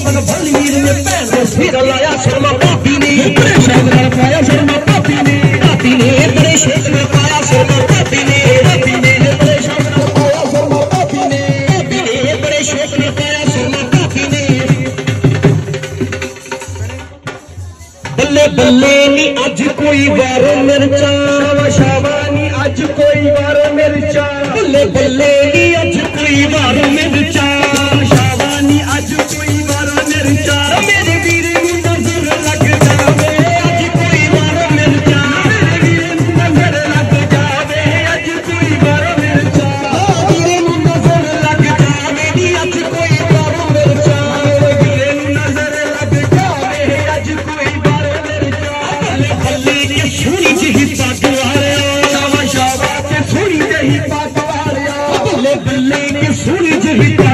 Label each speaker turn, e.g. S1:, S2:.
S1: शर्मा ने पाया शर्मा पापी पाया बड़े शेख पाया शर्मा पापी ने पापी ने बड़े शेख ने पाया शर्मा पापी ने बल्ले बल्ले नी अज कोई वार मिर्चा शाबानी आज कोई वार मिर्चा बल्ले बल्ले नी इबारों में